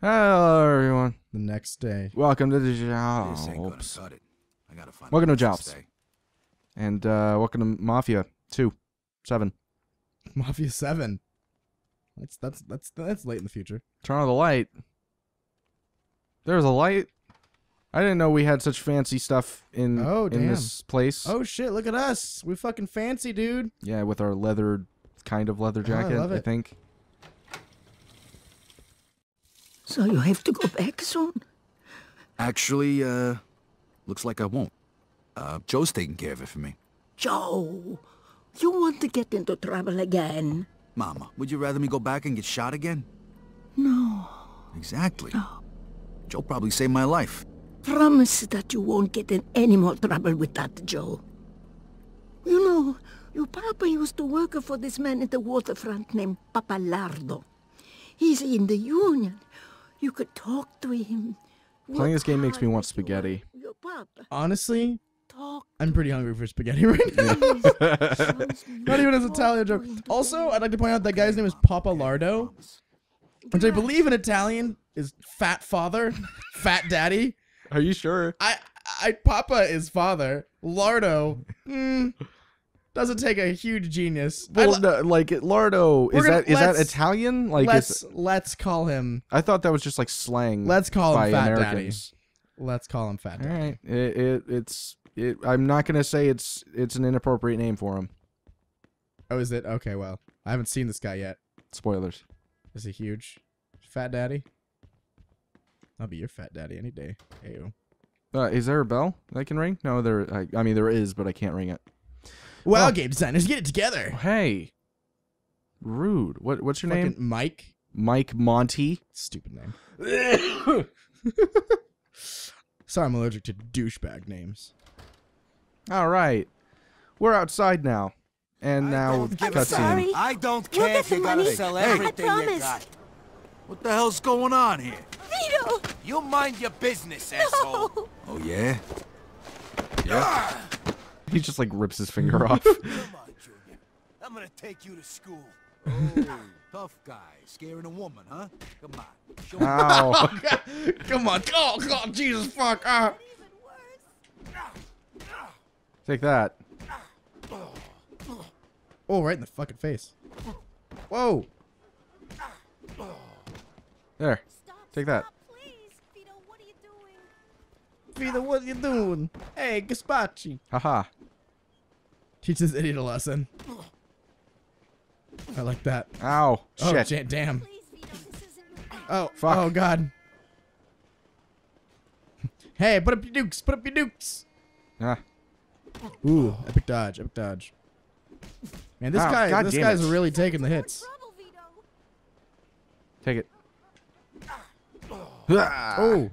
Hello, everyone. The next day. Welcome to the This ain't gonna Jobs. cut it. I gotta find. a Welcome to place Jobs. stay. And uh, welcome to Mafia 2. 7. Mafia 7. That's that's that's that's late in the future. Turn on the light. There's a light. I didn't know we had such fancy stuff in, Oh, in damn. this place. Oh shit, look at us. We fucking fancy, dude. Yeah, with our leather, kind of leather Oh, I jacket, love I it. think. So you have to go back soon? Actually, uh, looks like I won't. Uh, Joe's taking care of it for me. Joe, you want to get into trouble again? Mama, would you rather me go back and get shot again? No. Exactly. No. Joe probably saved my life. Promise that you won't get in any more trouble with that, Joe. You know, your papa used to work for this man at the waterfront named Papalardo. He's in the union. You could talk to him. Playing this game makes me want spaghetti. are. Your. Honestly, Talk. I'm pretty hungry for spaghetti right now. Not even as an Italian joke. Also, I'd like to point out that guy's name is Papa Lardo, which I believe in Italian is fat father, fat daddy. Are you sure? I, I, Papa is father. Lardo, mm, doesn't take a huge genius. Well, no, like Lardo, is gonna- that is that Italian? Like, let's let's call him. I thought that was just like slang. Let's call him Fat Americans. Daddy. Let's call him Fat All Daddy. right, it, it it's it. I'm not gonna say it's it's an inappropriate name for him. Oh, is it? Okay, well, I haven't seen this guy yet. Spoilers. Is he huge? Fat Daddy? I'll be your Fat Daddy any day. Ew. Uh, is there a bell I can ring? No, there. I, I mean, there is, but I can't ring it. Well, Oh. game designers, get it together. Hey, rude. What what's your Fucking name? Mike. Mike Monty. Stupid name. Sorry, I'm allergic to douchebag names. All right, we're outside now, and now don't give a cutscene. Sorry. I don't We'll care get if you the gotta money. sell I everything you promise. got. What the hell's going on here? Vito! You mind your business, asshole. Oh yeah. Yeah. Ah! He just like rips his finger off. Come on, Junior. I'm gonna take you to school. Oh, tough guy, scaring a woman, huh? Come on. Show me. Ow! Come on. Oh, God, Jesus, fuck. Ah. Take that. Oh, right in the fucking face. Whoa. There. Take that. Please, Vito, what are you doing? Vito, what you doing? Hey, Gaspachi. Haha. Teach this idiot a lesson. I like that. Ow. Oh, Shit. ja- damn. Please, Vito, this isn't your Oh, Fuck. Oh, God. hey, put up your dukes. Put up your dukes. Ah. Ooh, epic dodge. Epic dodge. Man, this Ow, guy, God this guy's it. really taking the hits. Take it. Oh,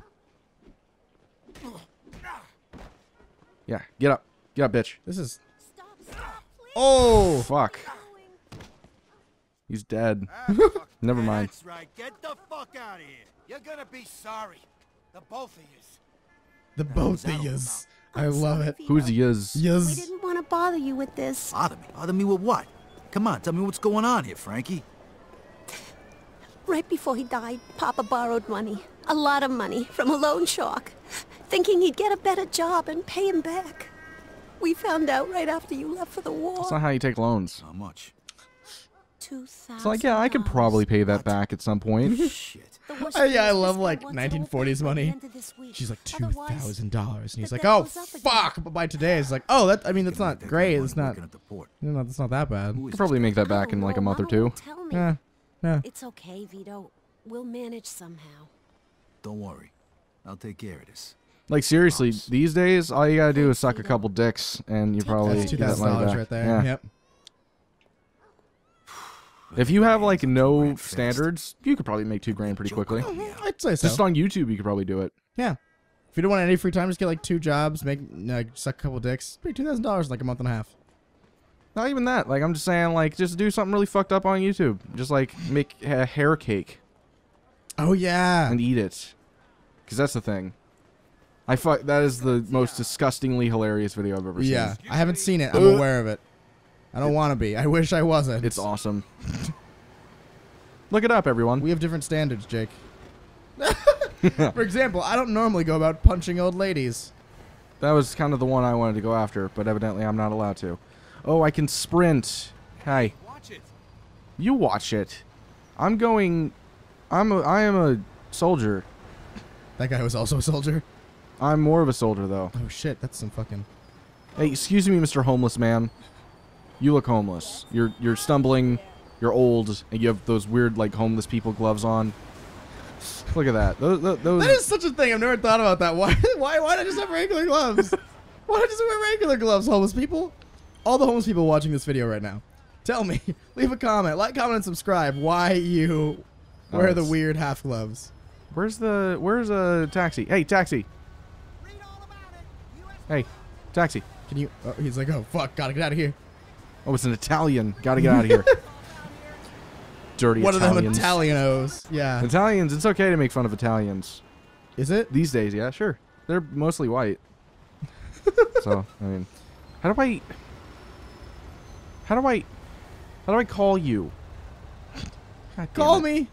Yeah. Get up. Get up, bitch. this is. Stop, stop, please. Oh, Fuck. He's dead. Ah, Never mind. That's right. Get the fuck out of here. You're gonna be sorry. The both of yous. the both of yous. I love it. Who's he is? We didn't want to bother you with this. Bother me. Bother me with what? Come on, tell me what's going on here, Frankie. Right before he died, Papa borrowed money. A lot of money from a loan shark, thinking he'd get a better job and pay him back. We found out right after you left for the war. That's not how you take loans. How much? Two thousand. It's like, yeah, I could probably pay that back at some point. Shit. Uh, yeah, I love, like, 1940s money. She's like two thousand dollars, and he's like, "Oh goes up again." fuck!" But by today, it's like, "Oh, that. I mean, that's not great. It's not. working at the port. You know, that's not that bad." Who is Could probably make that back in like a month or two. Tell me. Yeah, yeah. It's okay, Vito. We'll manage somehow. Don't worry. I'll take care of this. Like seriously, these days, all you gotta do is suck a couple dicks, and you probably That's two get that thousand money dollars right there. Yeah. Yep. If you have like no standards, you could probably make two grand pretty quickly. Mm-hmm, I'd say so. Just on YouTube, you could probably do it. yeah. If you don't want any free time, just get like two jobs, make like suck a couple dicks, pay two thousand dollars like a month and a half. Not even that. Like I'm just saying, like just do something really fucked up on YouTube. Just like make a hair cake Oh yeah. and eat it, because that's the thing. I fuck. That is the most disgustingly hilarious video I've ever seen. Yeah. I haven't seen it. I'm uh. aware of it. I don't want to be. I wish I wasn't. It's awesome. Look it up, everyone. We have different standards, Jake. For example, I don't normally go about punching old ladies. That was kind of the one I wanted to go after, but evidently I'm not allowed to. Oh, I can sprint. Hey, Watch it. you watch it. I'm going. I'm. A, I am a soldier. That guy was also a soldier. I'm more of a soldier though. Oh shit, that's some fucking. Hey, excuse me, Mr. Homeless Man. You look homeless. You're you're stumbling. You're old, and you have those weird like homeless people gloves on. Look at that. Those. Those. those That is such a thing. I've never thought about that. Why? Why? Why not just have regular gloves? why not just wear regular gloves, homeless people? All the homeless people watching this video right now, tell me. Leave a comment, like, comment, and subscribe. Why you Oh, wear the weird half gloves? where's the Where's a taxi? Hey, taxi. Read all about it. US Hey, taxi. Can you? Oh, he's like, oh fuck, gotta get out of here. Oh, it's an Italian. Gotta get out of here. Dirty One Italians. of them Italianos. Yeah. Italians. It's okay to make fun of Italians Is it? these days. Yeah, sure. They're mostly white. so I mean, how do I? How do I? How do I call you? Call it. me.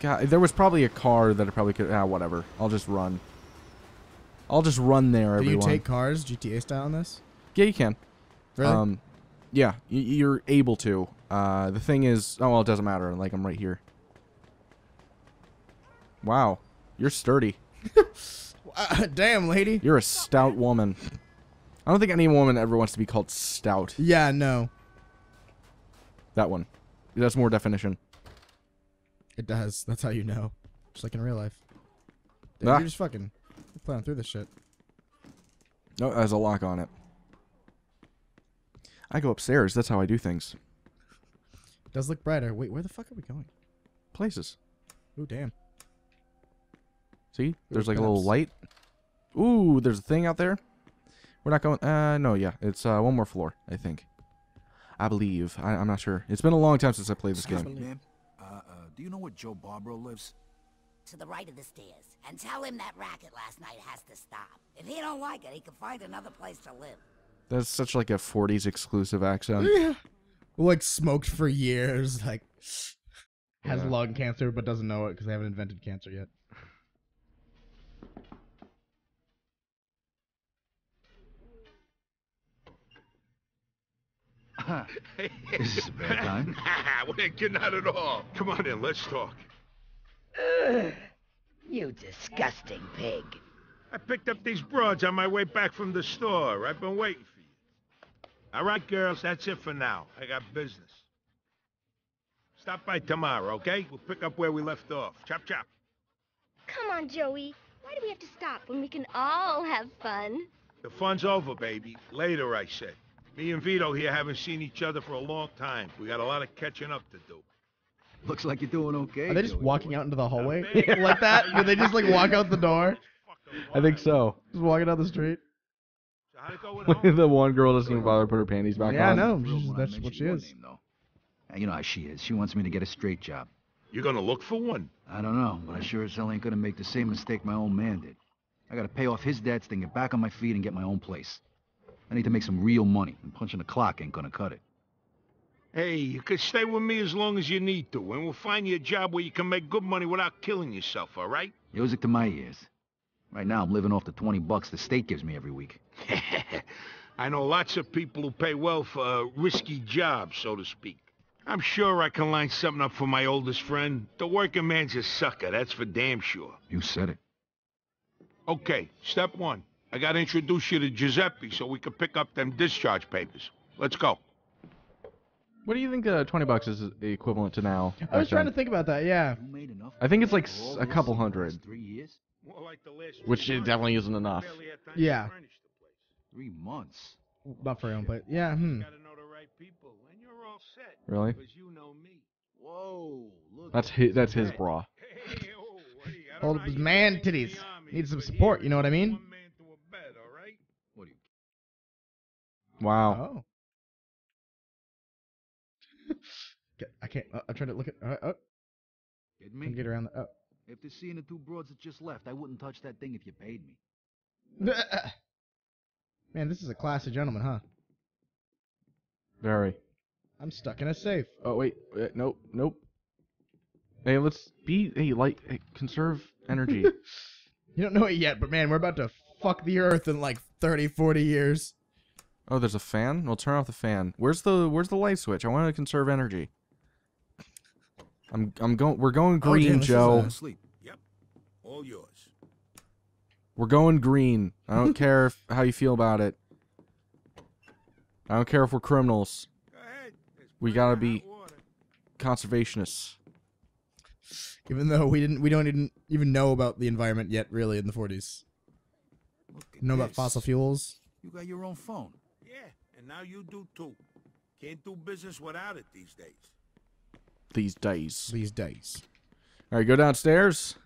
God, there was probably a car that I probably could. Ah, whatever. I'll just run. I'll just run there. Do you take cars GTA style on this? Yeah, you can. Really? Um, yeah, y- you're able to. Uh, the thing is, oh well, it doesn't matter. Like I'm right here. Wow, you're sturdy. Uh, damn, lady. You're a stout woman. I don't think any woman ever wants to be called stout. Yeah, no. That one. That's more definition. It does. That's how you know. Just like in real life. Dude, Ah. You're just fucking you're plowing through this shit. No, it has a lock on it. I go upstairs. That's how I do things. It does look brighter. Wait, where the fuck are we going? Places. Oh, damn. See? There's like a little light. Ooh, there's a thing out there. We're not going. Uh, no, yeah. It's uh, one more floor, I think. I believe. I, I'm not sure. It's been a long time since I played this Excuse game. me, ma'am. Uh, uh, do you know where Joe Barbaro lives? To the right of the stairs and tell him that racket last night has to stop. If he don't like it, he can find another place to live. That's such like a 40s exclusive accent. Yeah. Like smoked for years, like has Yeah. lung cancer but doesn't know it because they haven't invented cancer yet. This is a bad time. we ain't getting out at all. Come on in, let's talk. You disgusting pig. I picked up these broads on my way back from the store. I've been waiting for you. All right, girls, that's it for now. I got business. Stop by tomorrow, okay? We'll pick up where we left off. Chop chop. Come on, Joey. Why do we have to stop when we can all have fun? The fun's over, baby. Later, I said. Me and Vito here haven't seen each other for a long time. We got a lot of catching up to do. Looks like you're doing okay. Are they just walking out into the hallway like that? Do they just like walk out the door? I think so. Just walking down the street? So how'd it go with home? the one girl doesn't even bother to put her panties back Yeah, I on. know. She's- That's what she is. Name. You know how she is. She wants me to get a straight job. You're gonna look for one. I don't know, but I sure as hell ain't gonna make the same mistake my own man did. I gotta pay off his debts, then get back on my feet and get my own place. I need to make some real money, and punching the clock ain't gonna cut it. Hey, you can stay with me as long as you need to, and we'll find you a job where you can make good money without killing yourself, all right? Music to my ears. Right now, I'm living off the 20 bucks the state gives me every week. I know lots of people who pay well for uh, risky jobs, so to speak. I'm sure I can line something up for my oldest friend. The working man's a sucker, that's for damn sure. You said it. Okay, step one. I gotta introduce you to Giuseppe so we can pick up them discharge papers. Let's go. What do you think uh, 20 bucks is equivalent to now? I was trying to think about that. Yeah. You made enough. I think it's like for s- all a couple hundred. last Three years? More like the last Which it definitely isn't enough. Barely had time Yeah. to furnish the place. Three months. Not for your but. Yeah. Hmm. Gotta know the right people, and you're all set. Really? Because you know me. Whoa. That's his, that's his bra. Hey, oh, hey, I don't Hold up his man got into the titties. army, Need some support, you know what I mean? Wow. man Okay, I can't. Uh, I tried to look at. Uh, oh, Kidding can me? get around the. Oh. After seeing the two broads that just left, I wouldn't touch that thing if you paid me. Man, this is a classy gentleman, huh? Very. I'm stuck in a safe. Oh wait, uh, nope, nope. Hey, let's be. Hey, like, hey, conserve energy. You don't know it yet, but man, we're about to fuck the earth in like 30, 40 years. oh, there's a fan. We'll turn off the fan. Where's the Where's the light switch? I want to conserve energy. I'm I'm going. We're going Oh, green, damn, this is uh, Joe. Sleep. Yep. All yours. We're going green. I don't care if, how you feel about it. I don't care if we're criminals. Go ahead. We gotta be- water. Conservationists. Even though we didn't, we don't even even know about the environment yet, really, in the 40s. Look at Know about fossil fuels? You got your own phone. Yeah, and now you do too. Can't do business without it these days. These days. These days. All right, go downstairs.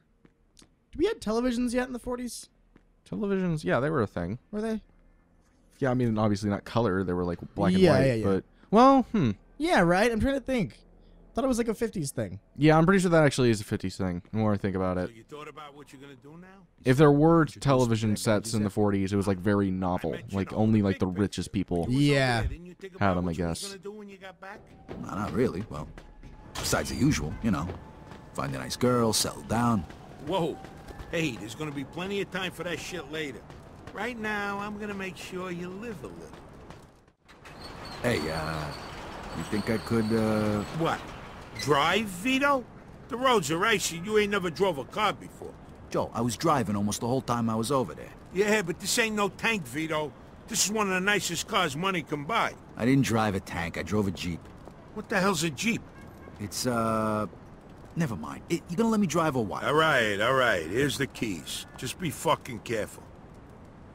Do we had televisions yet in the 40s? Televisions, yeah, they were a thing. Were they? Yeah, I mean, obviously not color. They were like black and Yeah, white. yeah, yeah. But well, hmm. Yeah, right. I'm trying to think. Thought it was like a 50s thing. Yeah, I'm pretty sure that actually is a 50s thing. The more I think about it. So it, you thought about what you're gonna do now? if there were Introduce television me to that sets in the 40s, it was like very novel. Like only like the richest people. You was over Yeah. there, didn't you think Had them, I what you was guess. gonna do when you got back? No, not really. Well, besides the usual, you know. Find a nice girl, settle down. Whoa. Hey, there's gonna be plenty of time for that shit later. Right now, I'm gonna make sure you live a little. Hey, uh, you think I could, uh... What? Drive, Vito? The roads are icy. You ain't never drove a car before. Joe, I was driving almost the whole time I was over there. Yeah, but this ain't no tank, Vito. This is one of the nicest cars money can buy. I didn't drive a tank, I drove a Jeep. What the hell's a Jeep? It's, uh... Never mind. It, you gonna let me drive or what? All right, all right. Here's the keys. Just be fucking careful.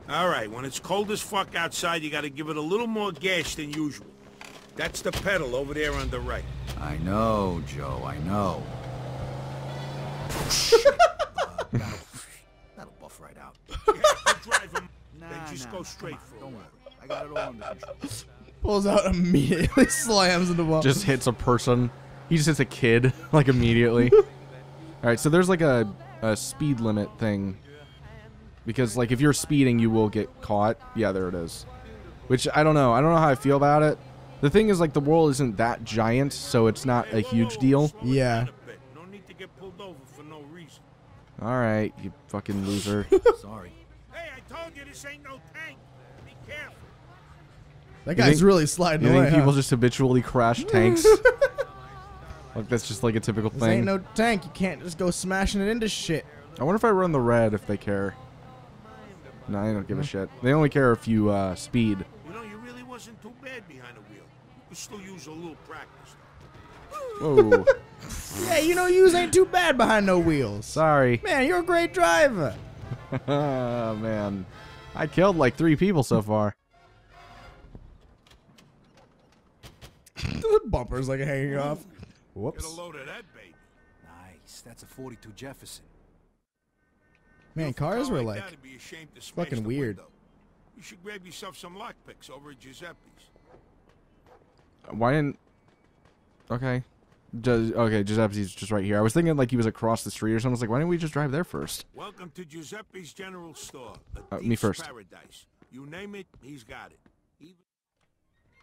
All right, when it's cold as fuck outside, you gotta give it a little more gas than usual. That's the pedal over there on the right. I know, Joe, I know. that'll, that'll buff right out. You have to drive 'em, Nah, then just nah, go straight for a Don't worry. I got it all under control. Pulls out immediately, slams into the wall. Just hits a person. He just hits a kid like immediately. All right, so there's like a a speed limit thing. Because like if you're speeding, you will get caught. Yeah, there it is. Which I don't know. I don't know how I feel about it. The thing is like the world isn't that giant, so it's not a huge deal. Yeah. down a bit. No need to get pulled over for no reason. All right, you fucking loser. Sorry. Hey, I told you this ain't no tank. Be careful. that guy's think- really sliding You away. think people huh? just habitually crash tanks? Like that's just like a typical This thing. ain't no tank. You can't just go smashing it into shit. I wonder if I run the red if they care. No, they don't give a shit. They only care if you uh, speed. You know, you really wasn't too bad behind the wheel. You could still use a little practice. Whoa, Yeah, you know, yous ain't too bad behind no wheels. sorry. Man, you're a great driver. oh man, I killed like three people so far. the bumper's like hanging off. Get a load of that, baby. Nice. That's a 42 Jefferson. Man, cars were like like, that'd be ashamed to smash fucking weird. window. You should grab yourself some lockpicks over at Giuseppe's. Why didn't? Okay, Gi- okay. Giuseppe's just right here. I was thinking like he was across the street or something. I was like, why didn't we just drive there first? Welcome to Giuseppe's General Store. Uh, me first. Paradise. You name it, he's got it.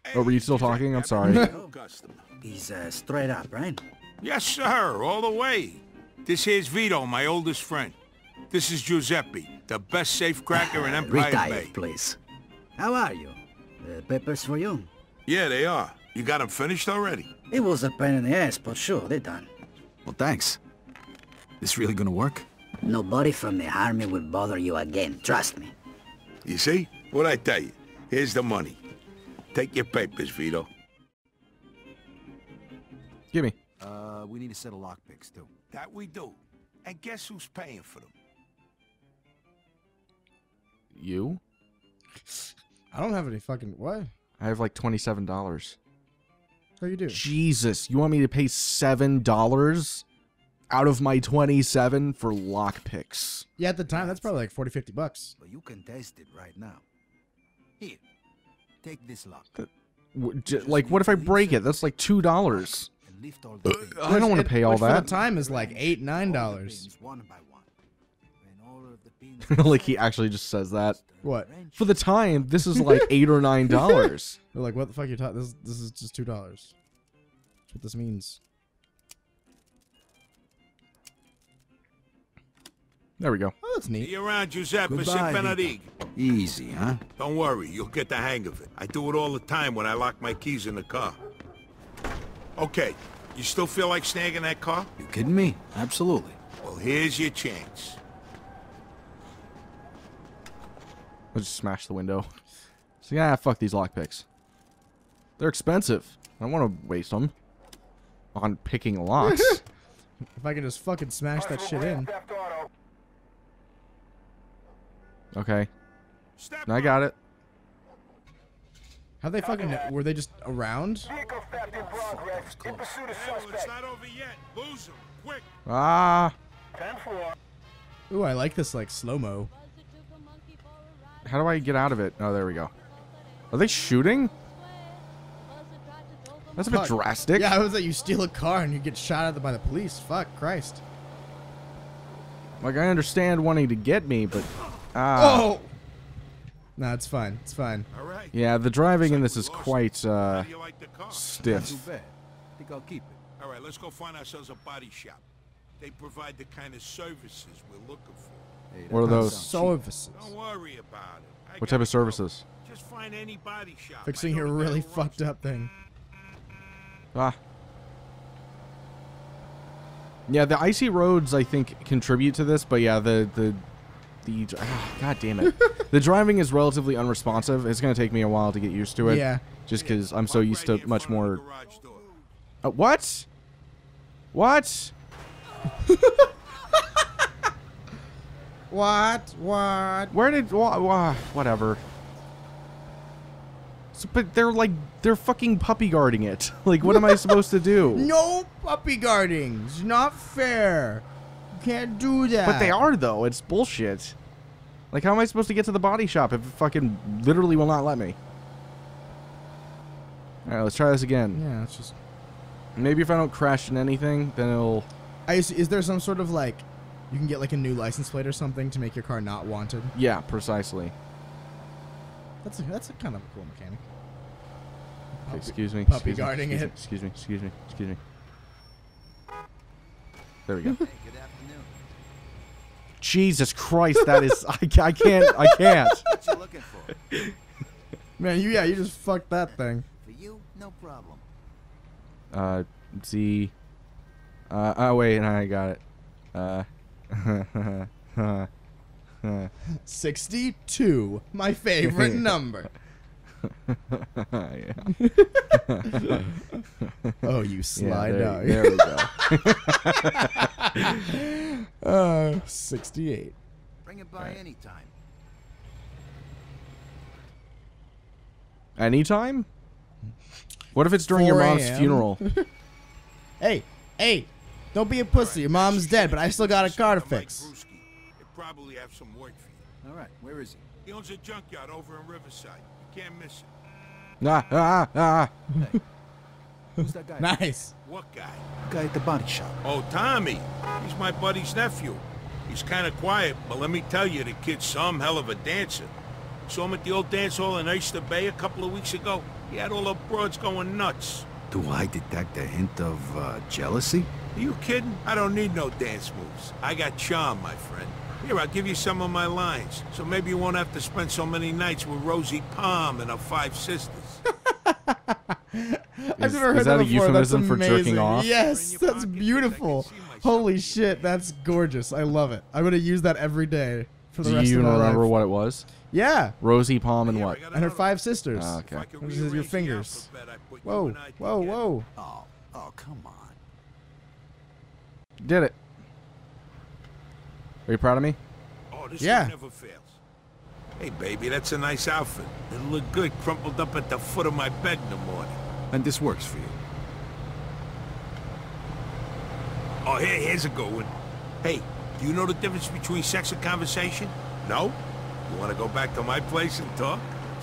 Even- Oh, were you still talking? I'm sorry. He's uh, straight up, right? Yes, sir, all the way. This here's Vito, my oldest friend. This is Giuseppe, the best safe cracker in Empire Retired, Bay. please. How are you? The papers for you. Yeah, they are. You got them finished already? It was a pain in the ass, but sure, they're done. Well, thanks. This really gonna work? Nobody from the army will bother you again, trust me. You see? What'd I tell you? Here's the money. Take your papers, Vito. Give me. Uh, we need a set of lockpicks, too. That we do. And guess who's paying for them? You? I don't have any fucking what? I have like twenty-seven dollars. What do you do? Jesus, you want me to pay seven dollars out of my twenty-seven for lockpicks? Yeah, at the time, that's probably like 40, 50 bucks. But you can test it right now. Here. Take this lock. W- j- Like, what if I break it? That's like two dollars. And lift all the uh, pins. I don't want to pay all that. the time is like eight, nine dollars. pins One by one. When all of the pins like he actually just says that. What? For the time, this is like eight or nine dollars. They're like, what the fuck You're talking? This this is just two dollars. That's what this means. There we go. Oh, that's neat. See you around, Giuseppe Goodbye, Benedict. Easy, huh? Don't worry, you'll get the hang of it. I do it all the time when I lock my keys in the car. Okay, you still feel like snagging that car? You kidding me? Absolutely. Well, here's your chance. I'll just smash the window. So yeah, fuck these lockpicks. They're expensive. I don't want to waste them on picking locks. If I can just fucking smash that shit in. okay, Step I got it. How they fucking were they just around? Hey, it's not over yet. Lose him, quick. Ah, Ooh, I like this like slow mo. how do I get out of it? Oh, there we go. Are they shooting? That's a bit Fuck. drastic. Yeah, I was like, you steal a car and you get shot at by the police. Fuck Christ. Like I understand wanting to get me, but ah, Oh. No, it's fine. It's fine. All right. yeah, the driving in this is quite uh How like the? Not too stiff. bad. Think I'll keep it. All right, let's go find ourselves a body shop. They provide the kind of services we're looking for. Hey, What are those? Services. Don't worry about it. I What type of it covered. services? Just find any body shop. Fixing I your really fucked up thing. Ah. Yeah, the icy roads I think contribute to this, but yeah, the the the ah, god damn it. the driving is relatively unresponsive. It's going to take me a while to get used to it. Yeah. Just cuz I'm so used to much front of the more garage uh, What? What? What? What? Where did wha- wha- whatever. So, but they're like they're fucking puppy guarding it. Like what am I supposed to do? No puppy guarding. It's not fair. Can't do that. But they are though. It's bullshit. Like how am I supposed to get to the body shop if it fucking literally will not let me? All right, let's try this again. Yeah, it's just. Maybe if I don't crash in anything, then it'll. I is, is there some sort of like, you can get like a new license plate or something to make your car not wanted? Yeah, precisely. That's a, that's a kind of a cool mechanic. Puppy- excuse me. puppy excuse me, excuse it. Me, excuse me. Excuse me. Excuse me. There we go. Hey, good afternoon. Jesus Christ, that is. I, I can't. I can't. What you looking for? Man, you yeah, you just fucked that thing. For you, no problem. Uh, Z. Uh, oh wait, I got it. Uh. Sixty-two, my favorite number. Yeah. Oh, you Yeah, sly there, dog. there we go. Uh, sixty-eight. Bring it by anytime. Anytime? What if it's during your mom's funeral? Hey, hey, don't be a pussy. Your mom's dead, but I still got a car to fix. Bruski. They probably have some work for you. All right, where is he? He owns a junkyard over in Riverside. You can't miss it. ah, ah, ah. Who's that guy? Nice. What guy? Guy at the body shop. Oh, Tommy. He's my buddy's nephew. He's kind of quiet, but let me tell you, the kid's some hell of a dancer. Saw him at the old dance hall in Oyster Bay a couple of weeks ago. He had all the broads going nuts. Do I detect a hint of uh, jealousy? Are you kidding? I don't need no dance moves. I got charm, my friend. Here, I'll give you some of my lines, so maybe you won't have to spend so many nights with Rosie Palm and her five sisters. I've Is- never heard is that a before. euphemism that's for jerking amazing. off? Yes, that's beautiful. can see myself Holy shit, that's gorgeous. I love it. I'm gonna use that every day for the Do rest you of even my remember what it was? Yeah, Rosie Palm and Here, what? and her five sisters. Ah, if okay. I could This is your fingers. alphabet, I'd you Whoa, whoa, whoa. Oh, oh, come on. Did it. Are you proud of me? Oh, this Yeah. never fails. Hey, baby, that's a nice outfit. It'll look good crumpled up at the foot of my bed in the morning. And this works for you. Oh, here, here's a good one. Hey, do you know the difference between sex and conversation? No? You want to go back to my place and talk?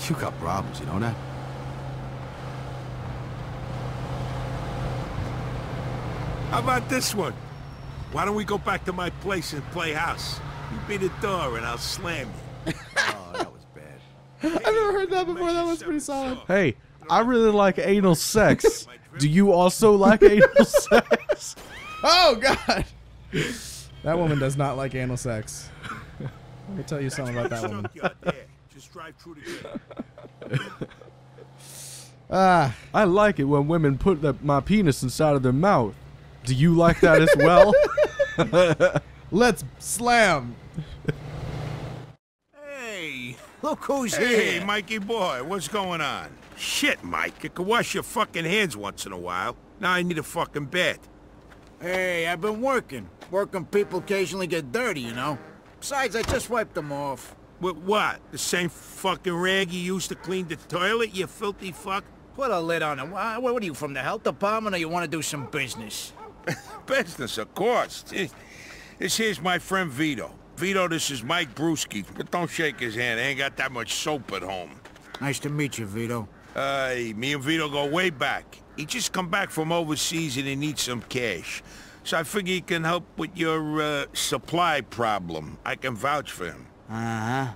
You got problems, you know that? How about this one? Why don't we go back to my place and play house? You beat the door and I'll slam you. Oh, that was bad. I've never heard that before. That was pretty solid. Hey, I really like anal sex. Do you also like anal sex? Oh God. That woman does not like anal sex. Let me tell you something about that woman. Junkyard. Just drive through the. Ah, I like it when women put the, my penis inside of their mouth. Do you like that as well? let's slam. Hey, look who's Hey, here. Mikey boy, what's going on? Shit, Mike, you can wash your fucking hands once in a while. Now I need a fucking bed. Hey, I've been working. Working people occasionally get dirty, you know. Besides, I just wiped them off. With what? The same fucking rag you used to clean the toilet, you filthy fuck? Put a lid on it. Wha- What, are you, from the health department, or you want to do some business? Business, of course. Gee, This here's my friend Vito. Vito, this is Mike Bruski, but don't shake his hand. I ain't got that much soap at home. Nice to meet you, Vito. Uh, me and Vito go way back. He just come back from overseas and he needs some cash. So I figure he can help with your, uh, supply problem. I can vouch for him. Uh-huh.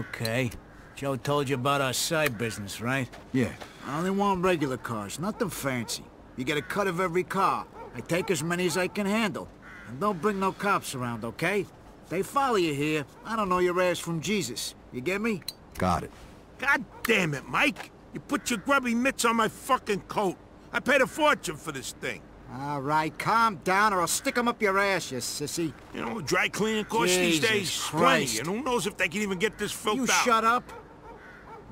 Okay. Joe told you about our side business, right? Yeah. I only want regular cars, nothing fancy. You get a cut of every car. I take as many as I can handle. And don't bring no cops around, okay? They follow you here. I don't know your ass from Jesus. You get me? Got it. God damn it, Mike! You put your grubby mitts on my fucking coat. I paid a fortune for this thing. All right, calm down or I'll stick 'em up your ass, you sissy. You know, dry cleaning costs these Jesus days plenty, Christ. and who knows if they can even get this filled You out. shut up.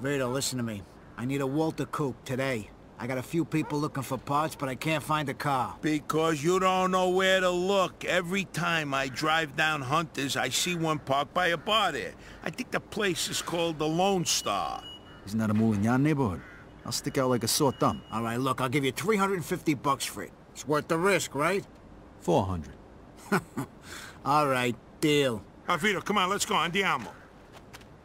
Vito, listen to me. I need a Walter Coupe today. I got a few people looking for parts, but I can't find a car. Because you don't know where to look. Every time I drive down Hunters, I see one parked by a bar there. I think the place is called the Lone Star. Isn't that a move in your neighborhood? I'll stick out like a sore thumb. All right, look, I'll give you 350 bucks for it. It's worth the risk, right? 400. All right, deal. Alfredo, come on, let's go. Andiamo.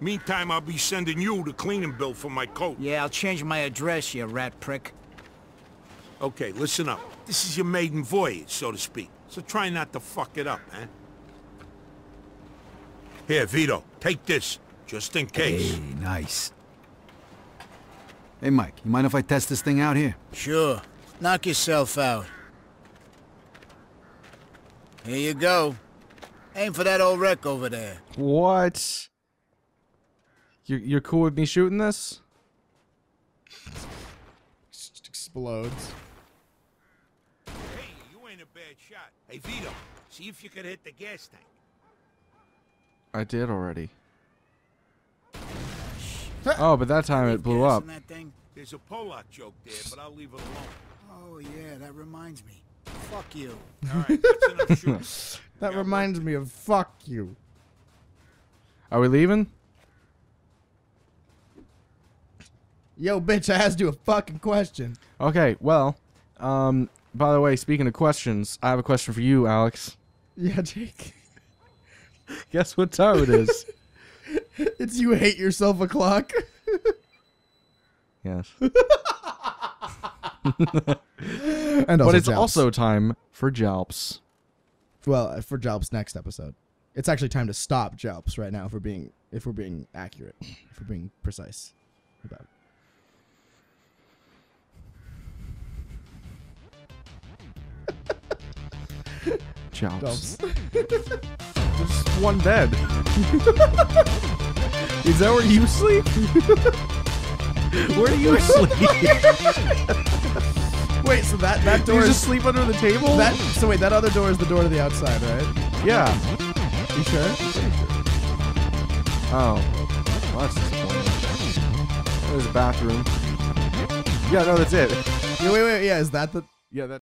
Meantime, I'll be sending you the cleaning bill for my coat. Yeah, I'll change my address, you rat prick. Okay, listen up. This is your maiden voyage, so to speak. So try not to fuck it up, eh? Here, Vito, take this, just in case. Hey, nice. Hey, Mike, you mind if I test this thing out here? Sure. Knock yourself out. Here you go. Aim for that old wreck over there. What? You're, you're cool with me shooting this? Just explodes. Hey, you ain't a bad shot. Hey, Vito, see if you can hit the gas tank. I did already. Oh, but that time it blew up. that thing? There's a Polak joke there, but I'll leave it alone. Oh, yeah, that reminds me. Fuck you. All right, that's enough shooting. That reminds me of fuck you. Are we leaving? Yo, bitch, I asked you a fucking question. Okay, well, um, by the way, speaking of questions, I have a question for you, Alex. Yeah, Jake. Guess what time it is? It's you hate yourself o'clock. yes. and but it's Jalps. also time for Jalps. well uh, for Jalps next episode. It's actually time to stop Jalps right now if we're being if we're being accurate, if we're being precise about it. Jalps. Just one bed. is that where you sleep? where do you sleep? Wait, so that that door you is just sleep under the table? that so wait, that other door is the door to the outside, right? yeah. You sure? Oh. Well, that's disappointing. There's a bathroom. Yeah, no, that's it. Yeah, wait, wait, yeah, is that the Yeah, that.